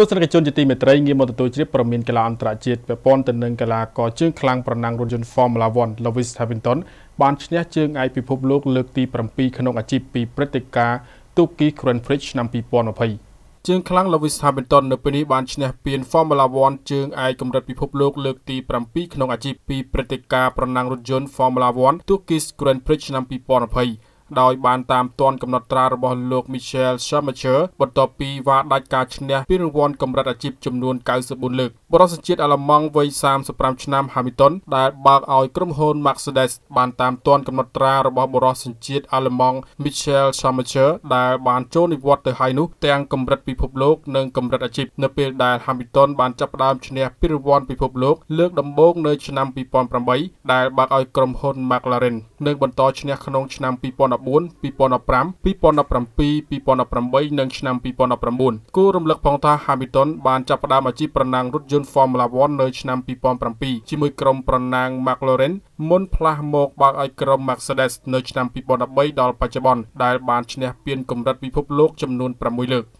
ទស្សនិកជនជាទីមេត្រីងាកមកទទួលជ្រាបព័ត៌មានកីឡាអន្តរជាតិពាក់ព័ន្ធទៅនឹងកីឡាករជើងខ្លាំងប្រណាំងរថយន្ត Formula 1 Lewis Hamilton បានឈ្នះជើងឯកពិភពលោកលើកទី7ក្នុងអាជីពពីព្រឹត្តិការណ៍ទូគី Grand Prix ឆ្នាំ2020ជើងខ្លាំង Lewis Hamilton នៅពេលនេះបានឈ្នះពាន Formula 1ជើងឯកកម្រិតពិភពលោកលើកទី7ក្នុងអាជីពពីព្រឹត្តិការណ៍ប្រណាំងរថយន្ត Formula 1ទូគី Grand Prix ឆ្នាំ2020 ដោយបានតាមទាន់កំណត់ត្រារបស់លោក Michael Schumacher បន្ទាប់ពីវ៉ាដាច់ការឈ្នះពានរង្វាន់កម្រិតអាជីពចំនួន94លើកបរិសជាតិអាល្លឺម៉ង់វ័យ35ឆ្នាំ Hamilton ដែលបើកឲ្យក្រុមហ៊ុន Mercedes បានតាមទាន់កំណត់ត្រារបស់បរិសជាតិអាល្លឺម៉ង់ Michael Schumacher ដែលបានចូលនិវត្តន៍ទៅហើយនោះទាំងកម្រិតពិភពលោកនិងកម្រិតអាជីពនៅពេលដែល Hamilton បានចាប់ផ្ដើមឈ្នះពានរង្វាន់ពិភពលោកលើកដំបូងនៅឆ្នាំ2008ដែលបើកឲ្យក្រុមហ៊ុន McLaren និងបន្តឈ្នះក្នុងឆ្នាំ2010 2014 2015 2017និងឆ្នាំ2019គួររំលឹកផងថា Hamilton បានចាប់ផ្ដើមអាជីពប្រណាំងរថយន្ត Formula 1នៅឆ្នាំ2007ជាមួយក្រុមប្រណាំង McLaren មុនផ្លាស់មកបើកឲ្យក្រុម Mercedes នៅឆ្នាំ2013ដល់បច្ចុប្បន្នដែលបានឈ្នះពានកម្រិតពិភពលោកចំនួន6លើក។